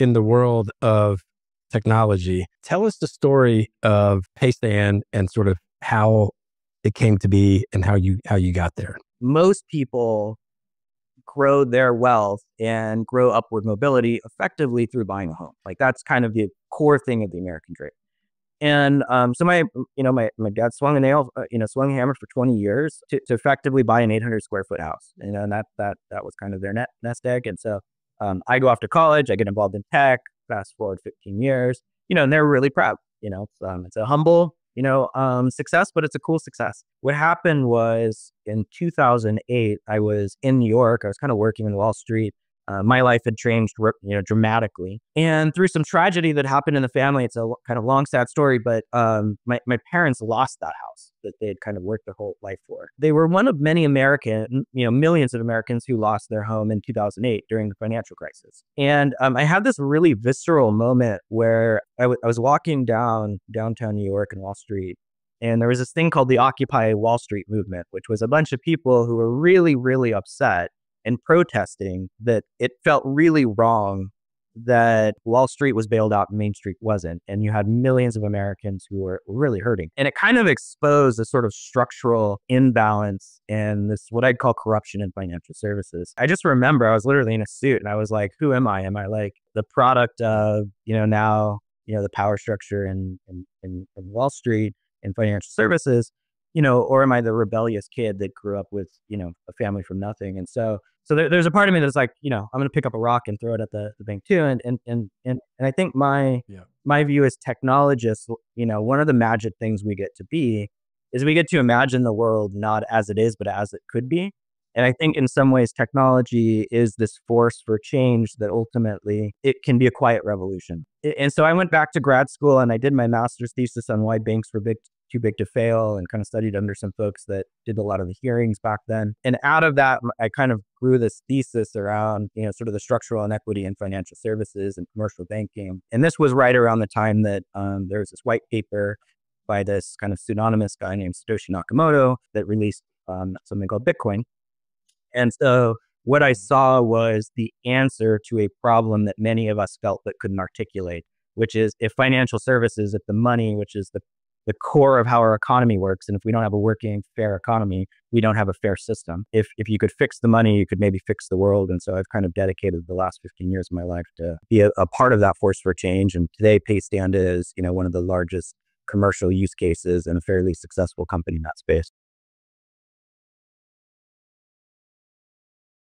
in the world of technology. Tell us the story of Paystand and sort of how it came to be and how you how you got there. Most people grow their wealth and grow upward mobility effectively through buying a home. Like that's kind of the core thing of the American dream. And um, so my, you know, my, my dad swung a nail, uh, you know, swung a hammer for 20 years to, to effectively buy an 800 square foot house. You know, and that, that, that was kind of their net, nest egg. And so um, I go off to college, I get involved in tech, fast forward 15 years, you know, and they're really proud, you know, it's, um, it's a humble, you know, um, success, but it's a cool success. What happened was in 2008, I was in New York. I was kind of working in Wall Street. Uh, my life had changed, you know, dramatically. And through some tragedy that happened in the family, it's a kind of long, sad story, but um, my, my parents lost that house that they had kind of worked their whole life for. They were one of many American, you know, millions of Americans who lost their home in 2008 during the financial crisis. And um, I had this really visceral moment where I, w- I was walking down downtown New York and Wall Street and there was this thing called the Occupy Wall Street movement, which was a bunch of people who were really, really upset and protesting that it felt really wrong that Wall Street was bailed out Main Street wasn't. And you had millions of Americans who were really hurting. And it kind of exposed a sort of structural imbalance and this, what I'd call corruption in financial services. I just remember I was literally in a suit and I was like, who am I? Am I like the product of, you know, now, you know, the power structure in, in, in, in Wall Street and financial services? You know, or am I the rebellious kid that grew up with, you know, a family from nothing? And so, so there, there's a part of me that's like, you know, I'm going to pick up a rock and throw it at the, the bank too. And, and, and, and, and I think my, yeah. my view as technologists, you know, one of the magic things we get to be is we get to imagine the world not as it is, but as it could be. And I think in some ways, technology is this force for change that ultimately it can be a quiet revolution. And so I went back to grad school and I did my master's thesis on why banks were big too big to fail and kind of studied under some folks that did a lot of the hearings back then. And out of that, I kind of grew this thesis around, you know, sort of the structural inequity in financial services and commercial banking. And this was right around the time that um, there was this white paper by this kind of pseudonymous guy named Satoshi Nakamoto that released um, something called Bitcoin. And so what I saw was the answer to a problem that many of us felt but couldn't articulate, which is if financial services, if the money, which is the the core of how our economy works. And if we don't have a working, fair economy, we don't have a fair system. If if you could fix the money, you could maybe fix the world. And so I've kind of dedicated the last 15 years of my life to be a, a part of that force for change. And today, Paystand is, you know, one of the largest commercial use cases and a fairly successful company in that space.